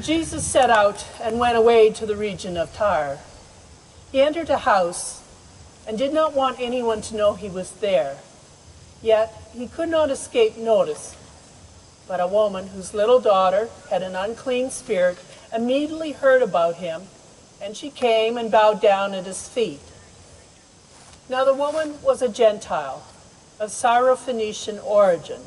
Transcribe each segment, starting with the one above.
Jesus set out and went away to the region of Tyre. He entered a house and did not want anyone to know he was there. Yet he could not escape notice. But a woman whose little daughter had an unclean spirit immediately heard about him, and she came and bowed down at his feet. Now the woman was a Gentile of Syrophoenician origin.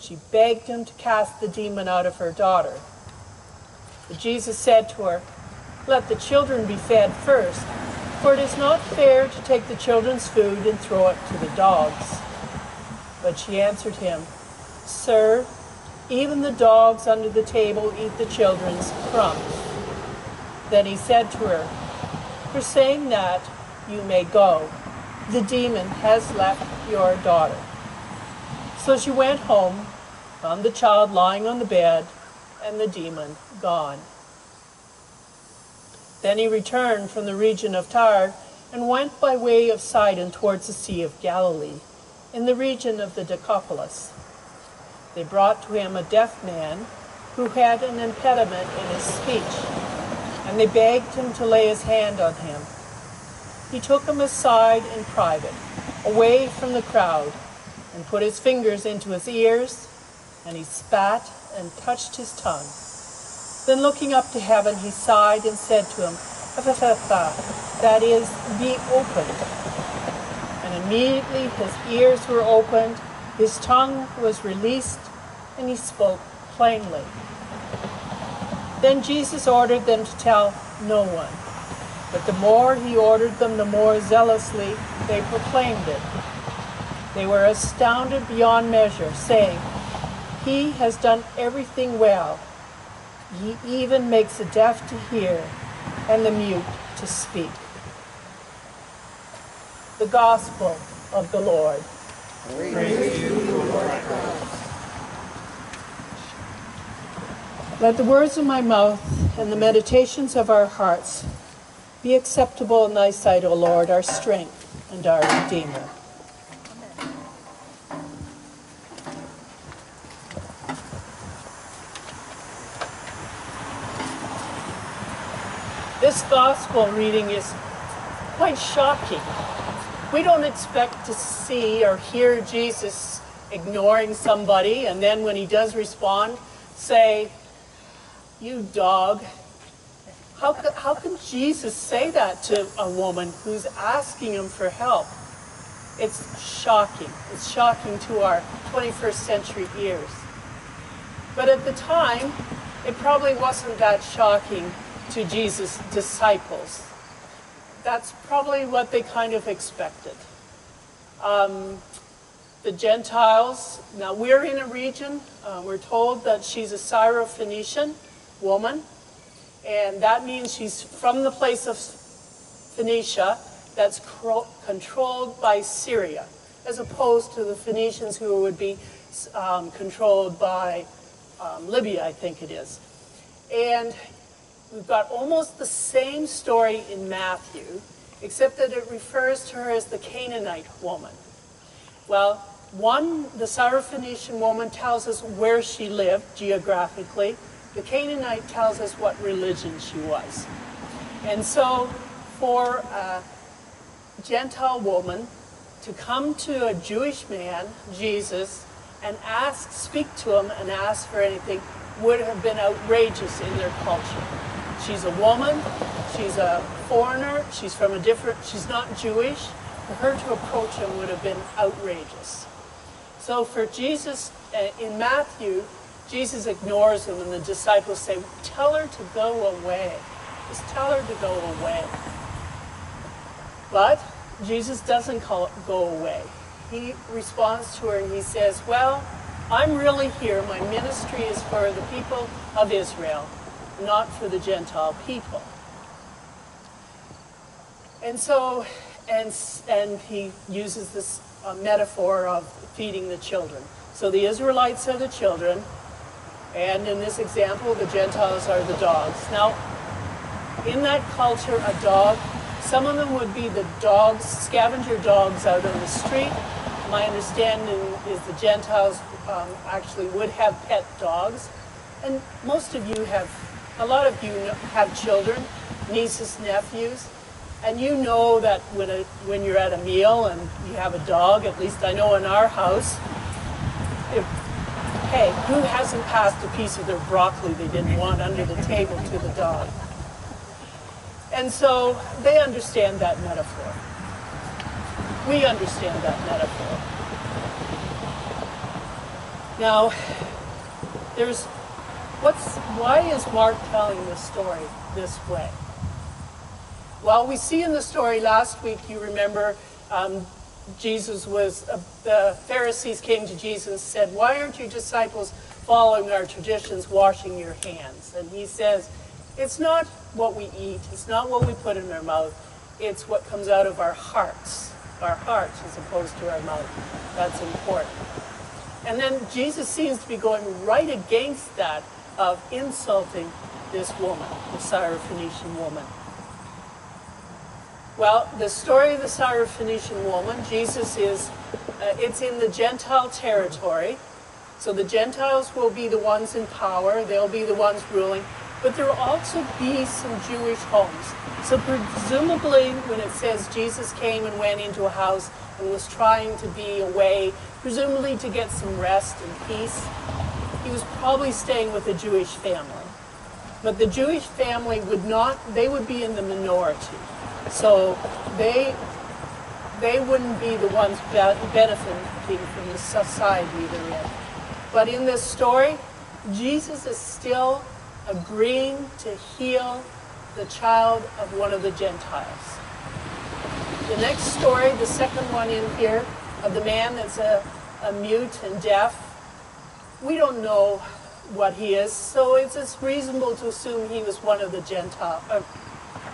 She begged him to cast the demon out of her daughter. But Jesus said to her, Let the children be fed first, for it is not fair to take the children's food and throw it to the dogs. But she answered him, Sir, even the dogs under the table eat the children's crumbs. Then he said to her, For saying that, you may go. The demon has left your daughter. So she went home, found the child lying on the bed, and the demon gone. Then he returned from the region of Tyre and went by way of Sidon towards the Sea of Galilee, in the region of the Decapolis. They brought to him a deaf man who had an impediment in his speech, and they begged him to lay his hand on him. He took him aside in private, away from the crowd, and put his fingers into his ears, and he spat and touched his tongue. Then looking up to heaven, he sighed and said to him, Ephphatha, that is, be opened. And immediately his ears were opened, his tongue was released, and he spoke plainly. Then Jesus ordered them to tell no one. But the more he ordered them, the more zealously they proclaimed it. They were astounded beyond measure, saying, He has done everything well. He even makes the deaf to hear and the mute to speak. The Gospel of the Lord. Praise you, Lord. Let the words of my mouth and the meditations of our hearts be acceptable in thy sight, O Lord, our strength and our Redeemer. This gospel reading is quite shocking. We don't expect to see or hear Jesus ignoring somebody and then when he does respond, say, You dog. How, how can Jesus say that to a woman who's asking him for help? It's shocking. It's shocking to our 21st century ears. But at the time, it probably wasn't that shocking to Jesus' disciples. That's probably what they kind of expected. Um, the Gentiles, now we're in a region, uh, we're told that she's a Syrophoenician woman, and that means she's from the place of Phoenicia that's controlled by Syria, as opposed to the Phoenicians who would be um, controlled by um, Libya, I think it is. And We've got almost the same story in Matthew, except that it refers to her as the Canaanite woman. Well, one, the Syrophoenician woman tells us where she lived geographically. The Canaanite tells us what religion she was. And so for a Gentile woman to come to a Jewish man, Jesus, and ask, speak to him and ask for anything would have been outrageous in their culture. She's a woman, she's a foreigner, she's from a different, she's not Jewish. For her to approach him would have been outrageous. So for Jesus, uh, in Matthew, Jesus ignores them and the disciples say, tell her to go away. Just tell her to go away. But Jesus doesn't call it go away. He responds to her and he says, well, I'm really here. My ministry is for the people of Israel not for the Gentile people. And so, and, and he uses this uh, metaphor of feeding the children. So the Israelites are the children, and in this example, the Gentiles are the dogs. Now, in that culture, a dog, some of them would be the dogs, scavenger dogs out on the street. My understanding is the Gentiles um, actually would have pet dogs. And most of you have, a lot of you have children, nieces, nephews, and you know that when, a, when you're at a meal and you have a dog, at least I know in our house, if, hey, who hasn't passed a piece of their broccoli they didn't want under the table to the dog? And so they understand that metaphor. We understand that metaphor. Now, there's what's why is Mark telling this story this way? Well, we see in the story last week, you remember, um, Jesus was, uh, the Pharisees came to Jesus and said, Why aren't you disciples following our traditions, washing your hands? And he says, It's not what we eat, it's not what we put in our mouth, it's what comes out of our hearts. Our hearts as opposed to our mouth. That's important. And then Jesus seems to be going right against that of insulting this woman, the Syrophoenician woman. Well, the story of the Syrophoenician woman, Jesus is, uh, it's in the Gentile territory. So the Gentiles will be the ones in power, they'll be the ones ruling, but there will also be some Jewish homes. So presumably when it says Jesus came and went into a house and was trying to be away, presumably to get some rest and peace, he was probably staying with a Jewish family. But the Jewish family would not, they would be in the minority. So they, they wouldn't be the ones benefiting from the society they're in. But in this story, Jesus is still agreeing to heal the child of one of the Gentiles. The next story, the second one in here, of the man that's a, a mute and deaf, we don't know what he is, so it's, it's reasonable to assume he was one of the Gentile, uh,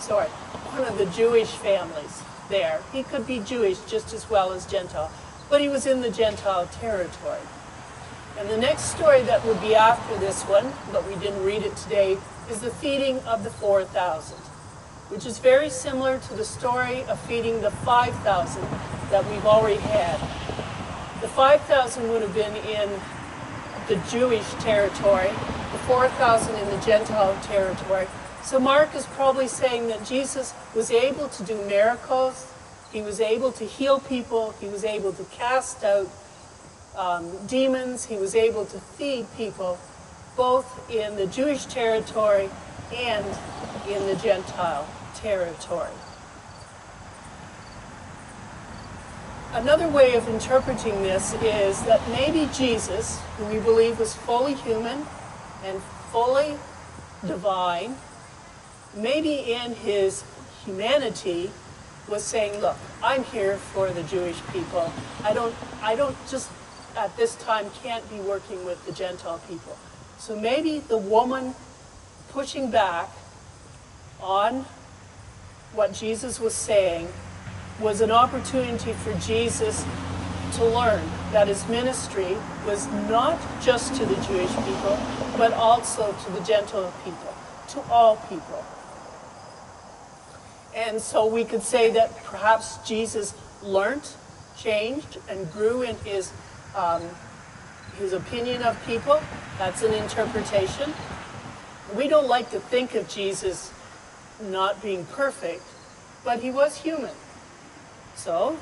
sorry, one of the Jewish families there. He could be Jewish just as well as Gentile, but he was in the Gentile territory. And the next story that would be after this one, but we didn't read it today, is the feeding of the 4,000, which is very similar to the story of feeding the 5,000 that we've already had. The 5,000 would have been in the Jewish territory, the 4,000 in the Gentile territory. So Mark is probably saying that Jesus was able to do miracles, he was able to heal people, he was able to cast out um, demons, he was able to feed people, both in the Jewish territory and in the Gentile territory. Another way of interpreting this is that maybe Jesus, who we believe was fully human and fully divine, maybe in his humanity was saying, look, I'm here for the Jewish people. I don't, I don't just at this time can't be working with the Gentile people. So maybe the woman pushing back on what Jesus was saying was an opportunity for Jesus to learn that his ministry was not just to the Jewish people, but also to the Gentile people, to all people. And so we could say that perhaps Jesus learned, changed, and grew in his, um, his opinion of people. That's an interpretation. We don't like to think of Jesus not being perfect, but he was human. So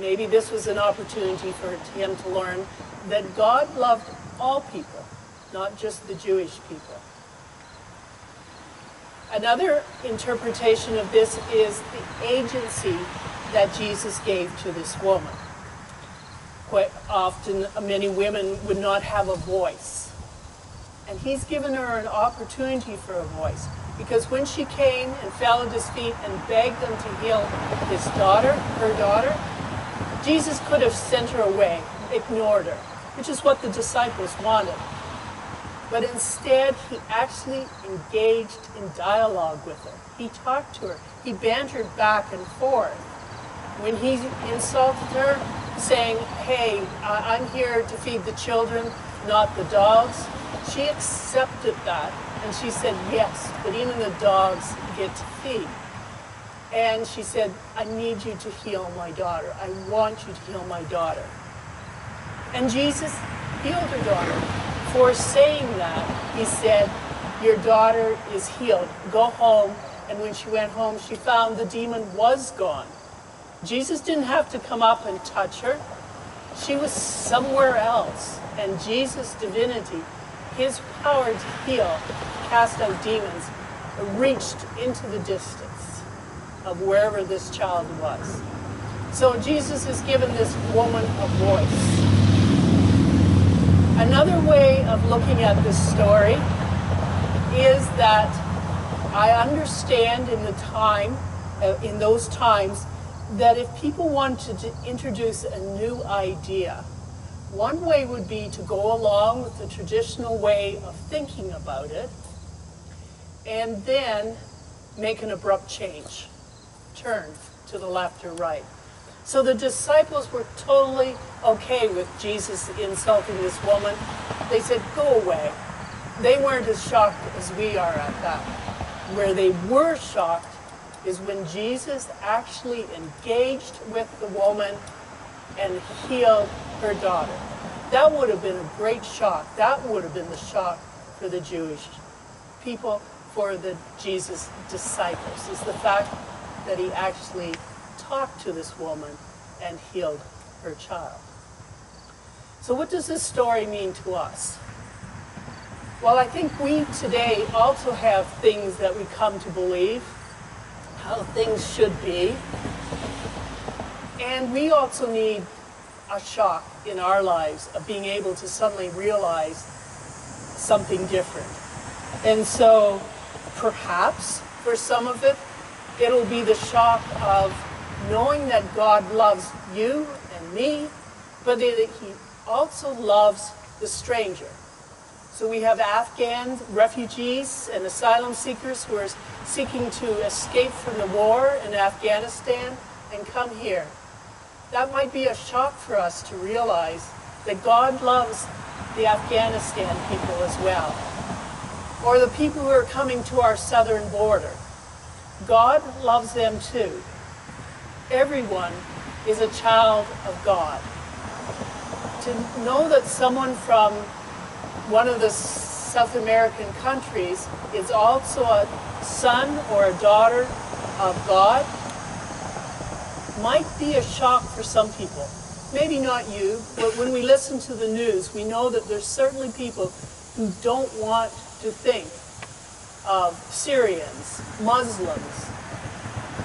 maybe this was an opportunity for him to learn that God loved all people, not just the Jewish people. Another interpretation of this is the agency that Jesus gave to this woman. Quite often, many women would not have a voice. And he's given her an opportunity for a voice. Because when she came and fell at his feet and begged him to heal his daughter, her daughter, Jesus could have sent her away, ignored her, which is what the disciples wanted. But instead, he actually engaged in dialogue with her. He talked to her. He bantered back and forth. When he insulted her, saying, hey, I'm here to feed the children, not the dogs, she accepted that and she said, yes, but even the dogs get to feed. And she said, I need you to heal my daughter. I want you to heal my daughter. And Jesus healed her daughter For saying that, he said, Your daughter is healed. Go home. And when she went home, she found the demon was gone. Jesus didn't have to come up and touch her. She was somewhere else. And Jesus' divinity, his power to heal, cast out demons, reached into the distance of wherever this child was. So Jesus has given this woman a voice. Another way of looking at this story is that I understand in the time, uh, in those times, that if people wanted to introduce a new idea, one way would be to go along with the traditional way of thinking about it and then make an abrupt change, turn to the left or right. So the disciples were totally okay with Jesus insulting this woman. They said, Go away. They weren't as shocked as we are at that. Where they were shocked is when Jesus actually engaged with the woman and healed her daughter. That would have been a great shock. That would have been the shock for the Jewish people, for the Jesus disciples, is the fact that he actually talked to this woman and healed her child. So, what does this story mean to us? Well, I think we today also have things that we come to believe, how things should be. And we also need a shock in our lives of being able to suddenly realize something different. And so perhaps for some of it, it'll be the shock of knowing that God loves you and me, but that He also loves the stranger. So we have Afghan refugees and asylum seekers who are seeking to escape from the war in Afghanistan and come here. That might be a shock for us to realize that God loves the Afghanistan people as well, or the people who are coming to our southern border. God loves them too. Everyone is a child of God. To know that someone from one of the South American countries is also a son or a daughter of God might be a shock for some people. Maybe not you, but when we listen to the news, we know that there's certainly people who don't want to think of Syrians, Muslims,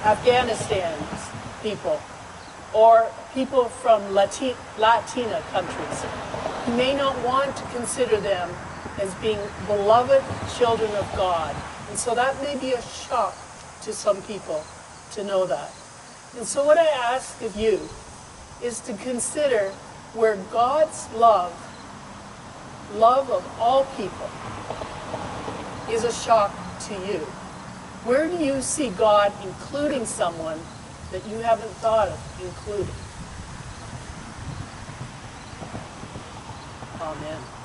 Afghanistan's people, or people from Latin, Latina countries. You may not want to consider them as being beloved children of God. And so that may be a shock to some people to know that. And so what I ask of you is to consider where God's love, love of all people, is a shock to you. Where do you see God including someone that you haven't thought of including? Amen.